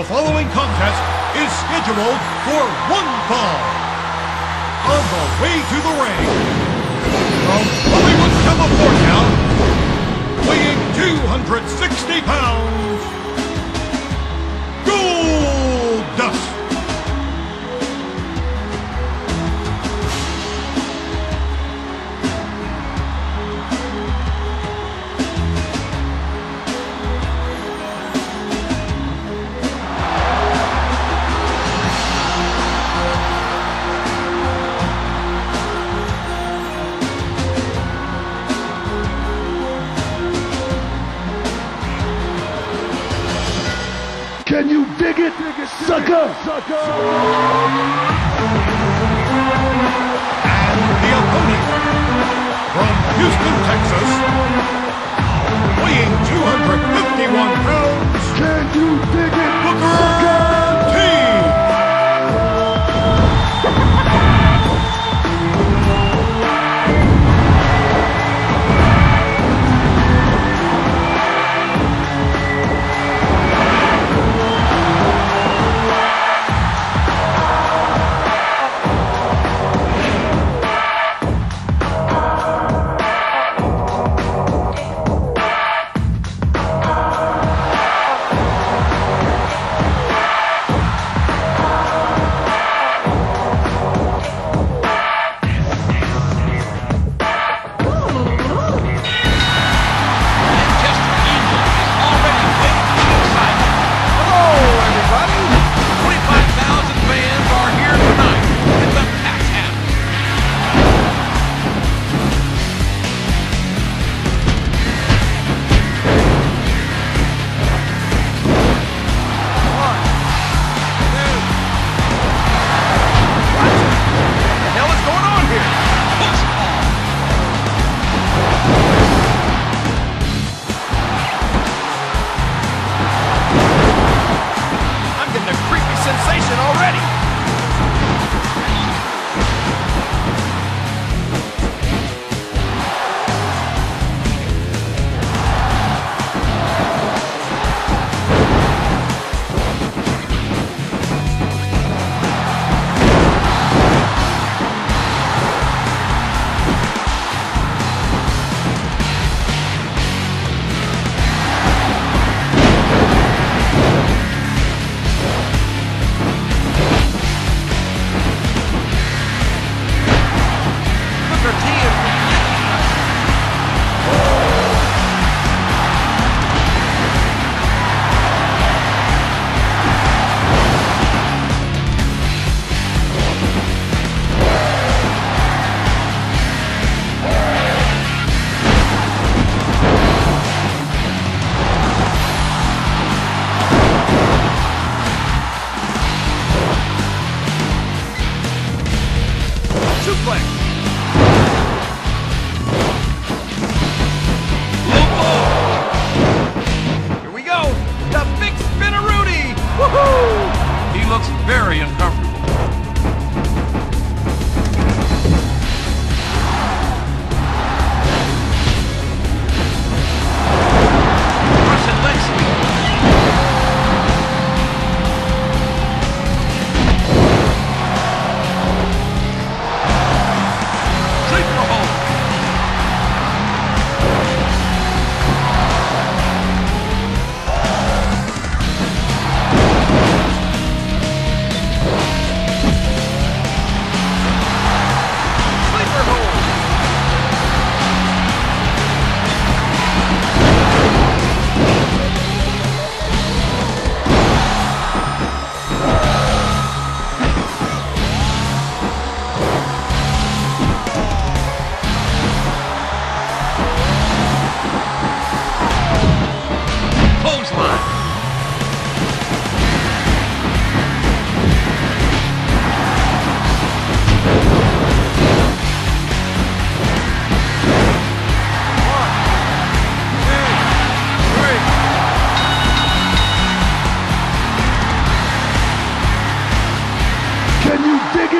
the following contest is scheduled for one fall. On the way to the ring, from Hollywood, California, weighing 260 pounds, And the opponent from Houston, Texas, weighing 251 pounds. Can you dig it, Booker?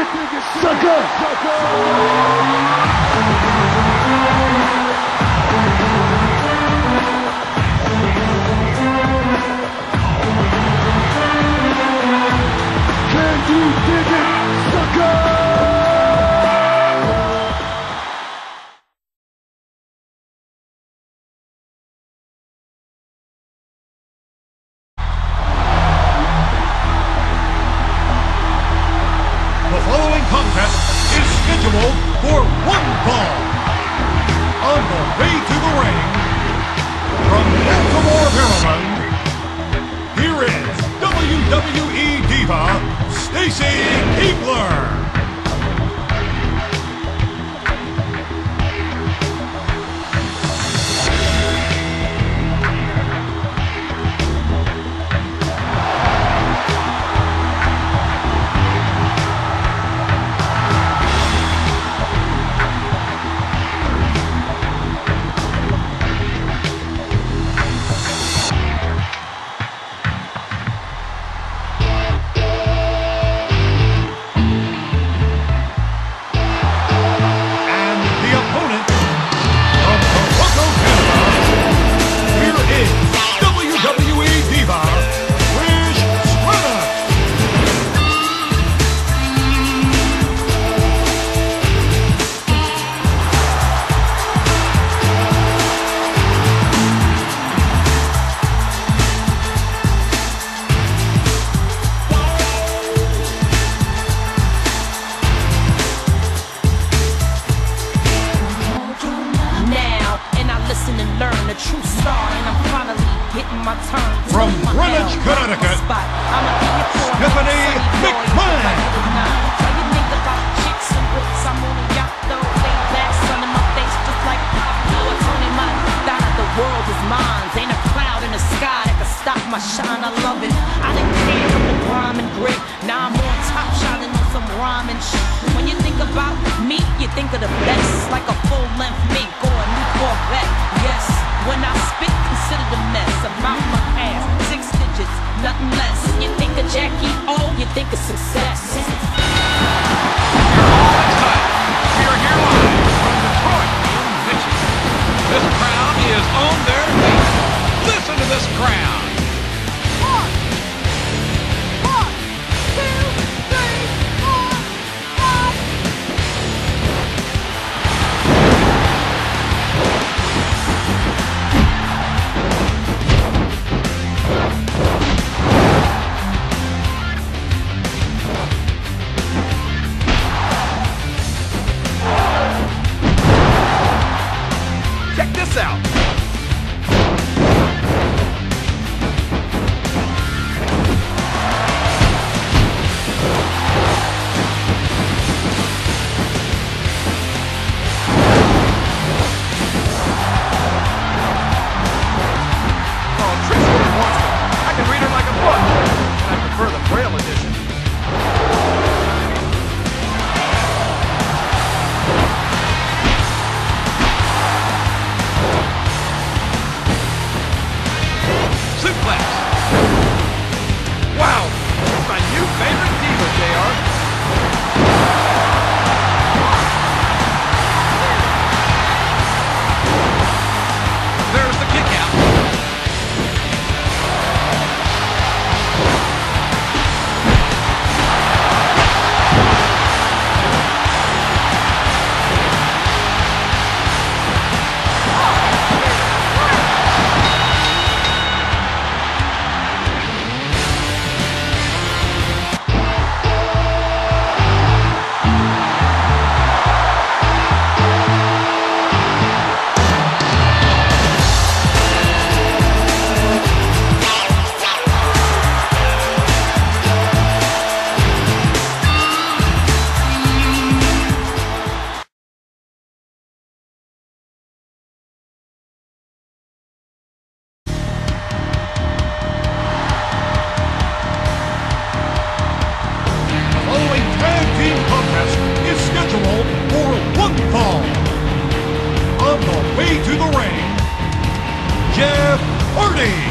Sucker! Sucker! Fall. On the way to the ring, from Baltimore, Maryland, here is WWE Diva, Stacy Keibler. A true star and I'm finally getting my turn From Greenwich, Connecticut. I'ma give you four Stephanie McMahon. like it or not. Tell you think about chicks and bricks. I'm on a yacht though. Laid back sun in my face just like Pablo. Or Tony Montana the world is mine. Ain't a cloud in the sky that can stop my shine. I love it. I didn't care from the grime and grit now I'm on top shining on some rhyme and shit. When you think about me you think of the best like a full length mink or a new Corvette when I spit consider the mess about my ass six digits nothing less you think of Jackie O you think of success all excited. We are here live from Detroit, Michigan. This crowd is on their feet. Listen to this crowd. Hardy.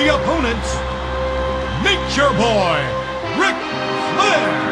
The opponents, Nature Boy, Ric Flair.